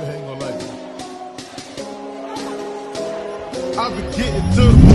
ain't gonna. I've been getting to.